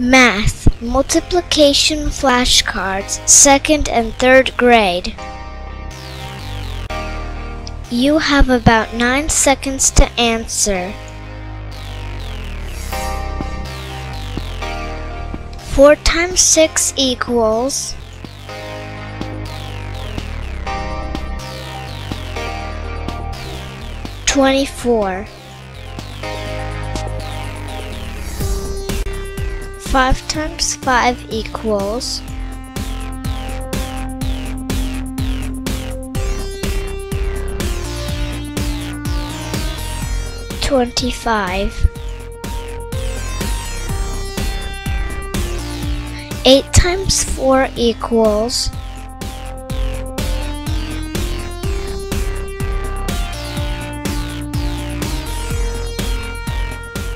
Math Multiplication Flashcards, 2nd and 3rd grade. You have about 9 seconds to answer. 4 times 6 equals Twenty-four. Five times five equals twenty-five. Eight times four equals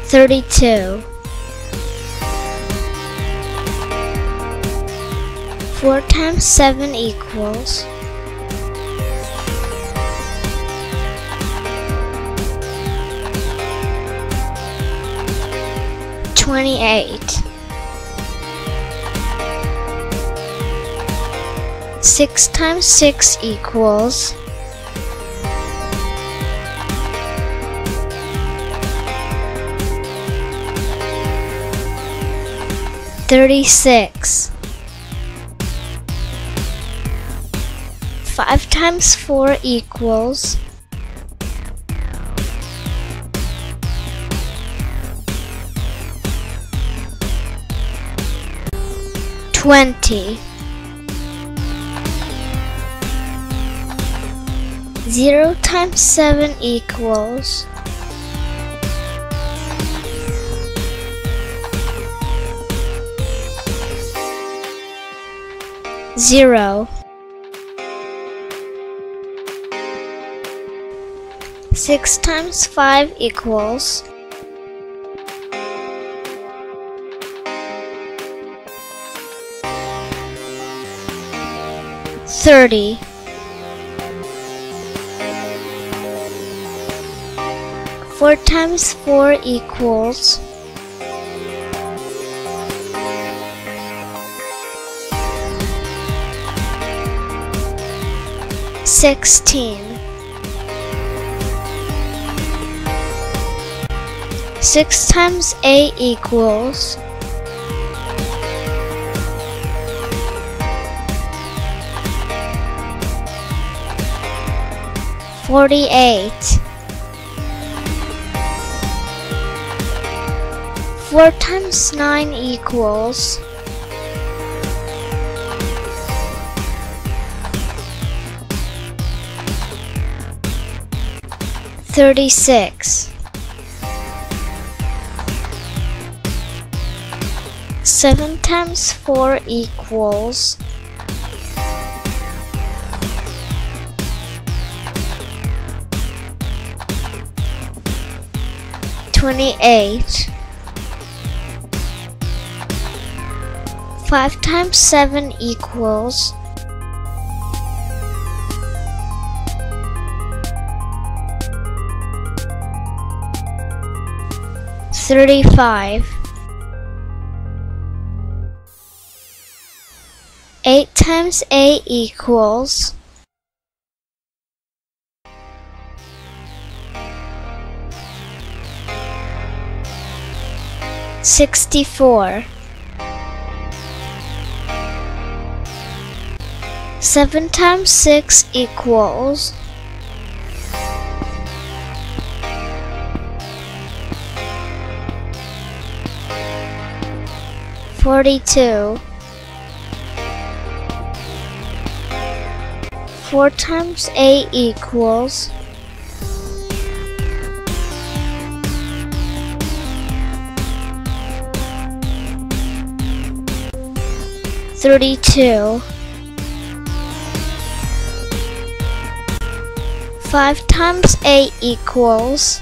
thirty-two. Four times seven equals twenty-eight. Six times six equals thirty-six. Five times four equals twenty. Zero times seven equals zero. Six times five equals thirty. Four times four equals sixteen. Six times eight equals forty-eight. Four times nine equals thirty-six. Seven times four equals twenty-eight. Five times seven equals thirty-five. Eight times eight equals sixty-four. Seven times six equals forty-two. Four times eight equals thirty-two. Five times eight equals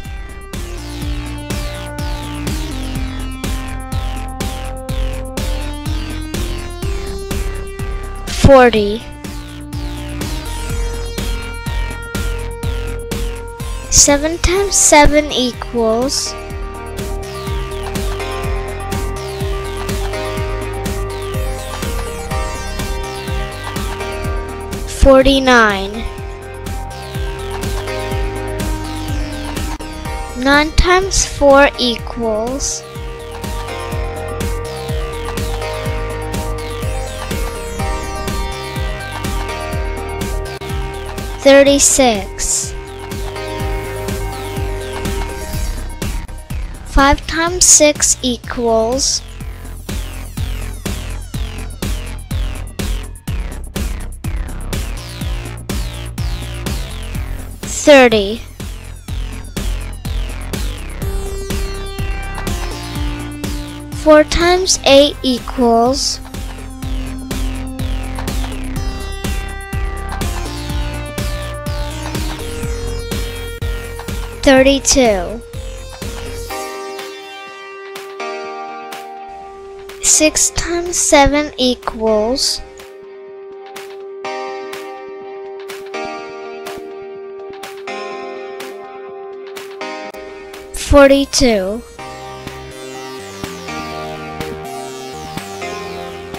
forty. 7 times 7 equals 49. 9 times 4 equals 36. Five times six equals thirty. Four times eight equals thirty-two. Six times seven equals forty-two.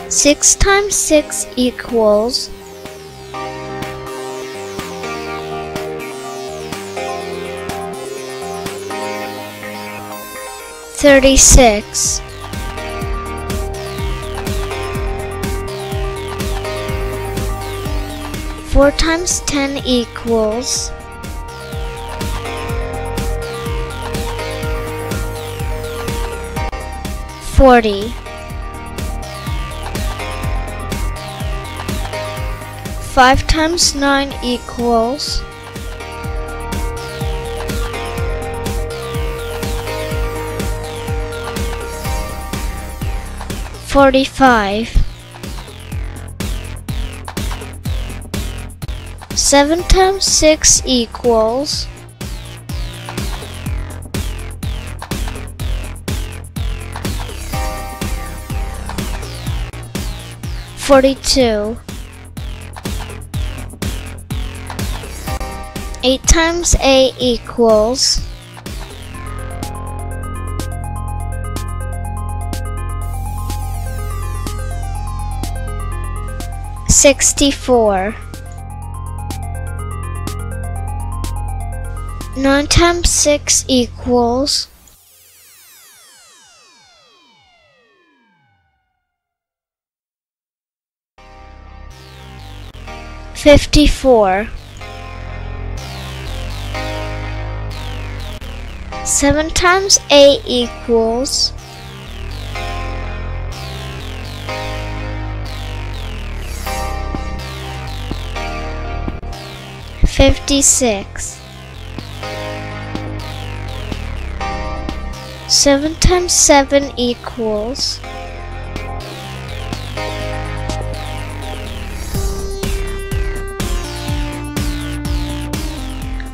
Six times six equals thirty-six. Four times ten equals forty. Five times nine equals forty-five. Seven times six equals forty-two. Eight times eight equals sixty-four. Nine times six equals fifty-four. Seven times eight equals fifty-six. Seven times seven equals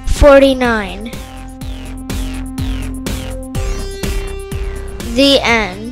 forty-nine. The end.